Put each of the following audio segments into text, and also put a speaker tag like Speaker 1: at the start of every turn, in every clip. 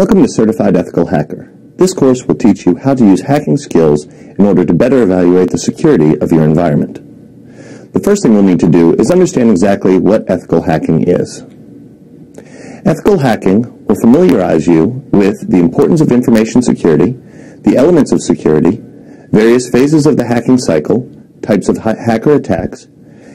Speaker 1: Welcome to Certified Ethical Hacker. This course will teach you how to use hacking skills in order to better evaluate the security of your environment. The first thing we'll need to do is understand exactly what ethical hacking is. Ethical hacking will familiarize you with the importance of information security, the elements of security, various phases of the hacking cycle, types of ha hacker attacks,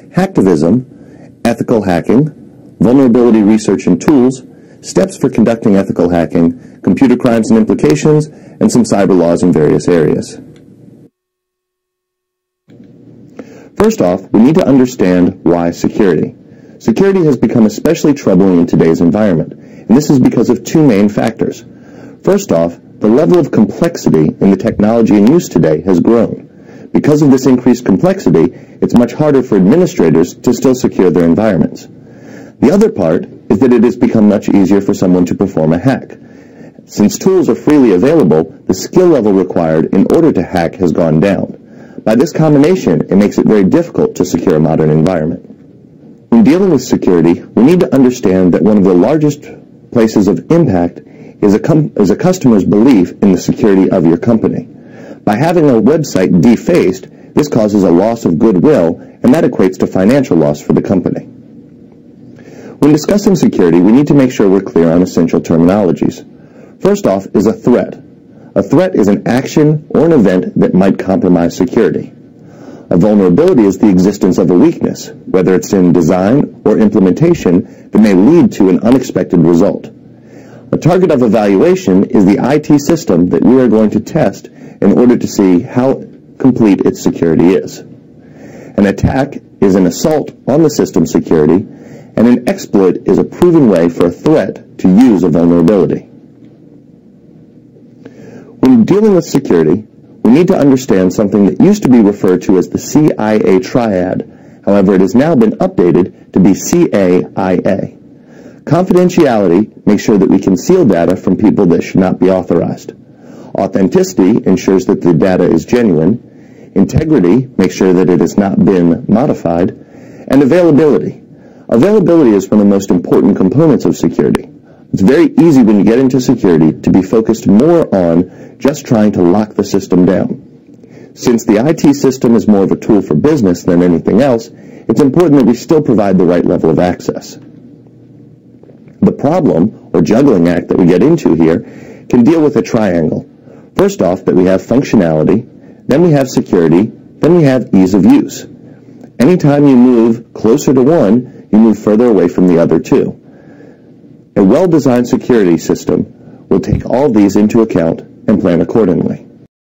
Speaker 1: hacktivism, ethical hacking, vulnerability research and tools, steps for conducting ethical hacking, computer crimes and implications, and some cyber laws in various areas. First off, we need to understand why security. Security has become especially troubling in today's environment, and this is because of two main factors. First off, the level of complexity in the technology in use today has grown. Because of this increased complexity, it's much harder for administrators to still secure their environments. The other part is that it has become much easier for someone to perform a hack. Since tools are freely available, the skill level required in order to hack has gone down. By this combination, it makes it very difficult to secure a modern environment. When dealing with security, we need to understand that one of the largest places of impact is a, is a customer's belief in the security of your company. By having a website defaced, this causes a loss of goodwill, and that equates to financial loss for the company. When discussing security, we need to make sure we're clear on essential terminologies. First off is a threat. A threat is an action or an event that might compromise security. A vulnerability is the existence of a weakness, whether it's in design or implementation, that may lead to an unexpected result. A target of evaluation is the IT system that we are going to test in order to see how complete its security is. An attack is an assault on the system security and an exploit is a proven way for a threat to use a vulnerability. When dealing with security, we need to understand something that used to be referred to as the CIA triad. However, it has now been updated to be CAIA. Confidentiality makes sure that we conceal data from people that should not be authorized. Authenticity ensures that the data is genuine. Integrity makes sure that it has not been modified. And availability Availability is one of the most important components of security. It's very easy when you get into security to be focused more on just trying to lock the system down. Since the IT system is more of a tool for business than anything else, it's important that we still provide the right level of access. The problem, or juggling act that we get into here, can deal with a triangle. First off, that we have functionality, then we have security, then we have ease of use. Anytime you move closer to one, you move further away from the other two. A well-designed security system will take all these into account and plan accordingly.